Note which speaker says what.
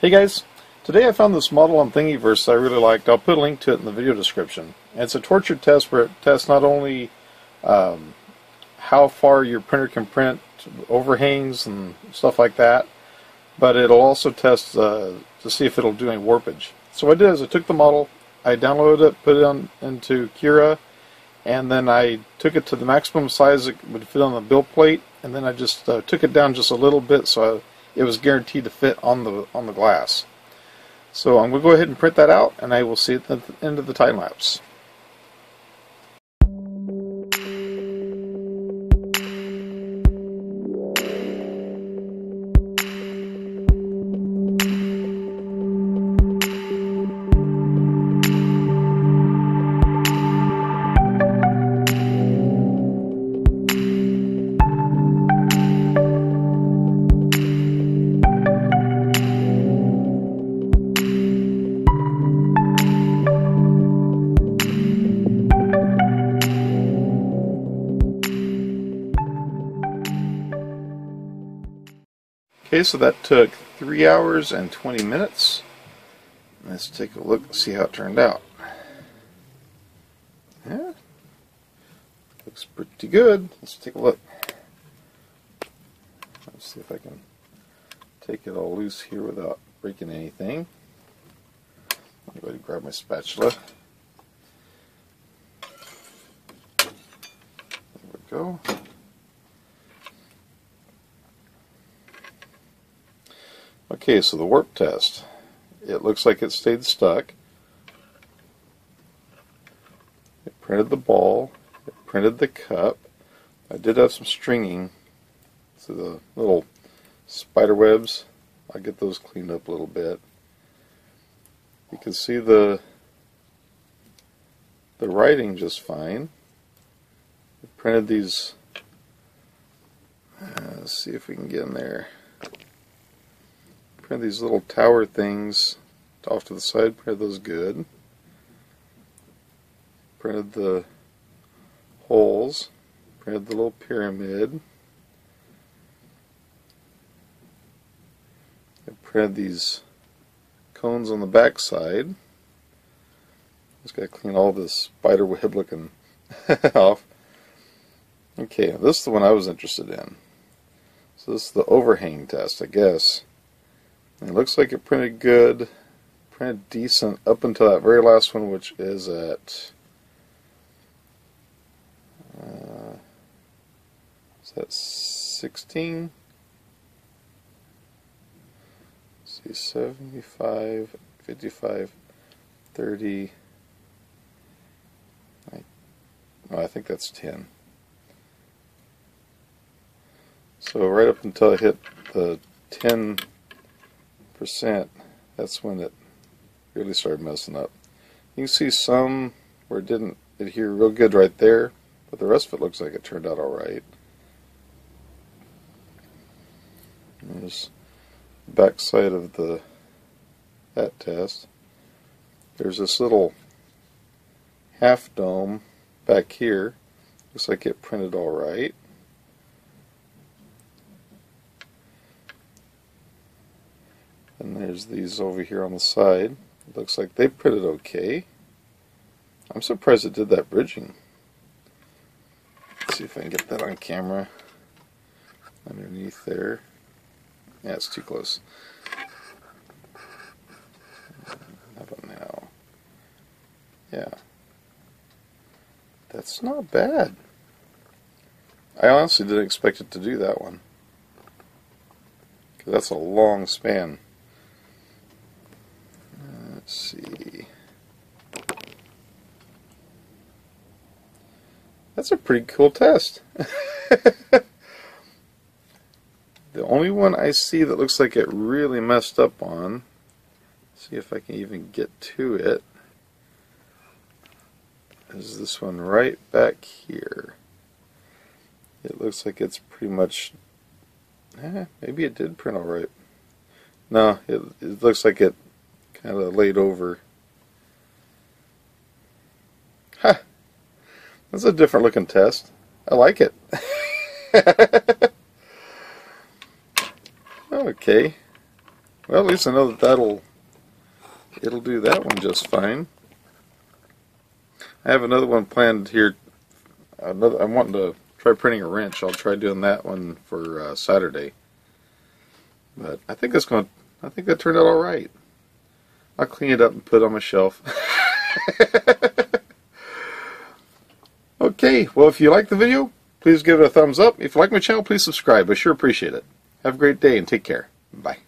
Speaker 1: Hey guys, today I found this model on Thingiverse I really liked. I'll put a link to it in the video description. And it's a torture test where it tests not only um, how far your printer can print overhangs and stuff like that, but it'll also test uh, to see if it'll do any warpage. So what I did is I took the model, I downloaded it, put it on into Cura, and then I took it to the maximum size it would fit on the build plate, and then I just uh, took it down just a little bit so I, it was guaranteed to fit on the on the glass. So I'm going to go ahead and print that out, and I will see it at the end of the time lapse. Okay, so that took 3 hours and 20 minutes. Let's take a look and see how it turned out. Yeah, looks pretty good. Let's take a look. Let's see if I can take it all loose here without breaking anything. Let me go ahead and grab my spatula. There we go. Okay, so the warp test. It looks like it stayed stuck. It printed the ball. It printed the cup. I did have some stringing. So the little spider webs, I'll get those cleaned up a little bit. You can see the the writing just fine. It printed these. Uh, let's see if we can get in there print these little tower things off to the side, printed those good. Printed the holes, printed the little pyramid. I printed these cones on the back side. Just got to clean all this spider web looking off. Okay, this is the one I was interested in. So this is the overhang test, I guess. It looks like it printed good, printed decent up until that very last one, which is at uh, is that 16? Let's see, 75, 55, 30. I, oh, I think that's 10. So right up until I hit the 10 percent, that's when it really started messing up. You can see some where it didn't adhere real good right there, but the rest of it looks like it turned out alright. There's the back side of the that test. There's this little half dome back here. Looks like it printed alright. And there's these over here on the side. It looks like they printed okay. I'm surprised it did that bridging. Let's see if I can get that on camera. Underneath there. Yeah, it's too close. How about now? Yeah. That's not bad. I honestly didn't expect it to do that one. Because that's a long span. Let's see. That's a pretty cool test. the only one I see that looks like it really messed up on, see if I can even get to it, is this one right back here. It looks like it's pretty much, eh, maybe it did print alright. No, it, it looks like it kind of laid over. That's a different looking test. I like it. Okay. Well, at least I know that that'll it'll do that one just fine. I have another one planned here. Another, I'm wanting to try printing a wrench. I'll try doing that one for uh, Saturday. But I think that's going. I think that turned out all right. I'll clean it up and put it on my shelf. okay. Well, if you like the video, please give it a thumbs up. If you like my channel, please subscribe. I sure appreciate it. Have a great day and take care. Bye.